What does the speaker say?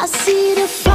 I see the fire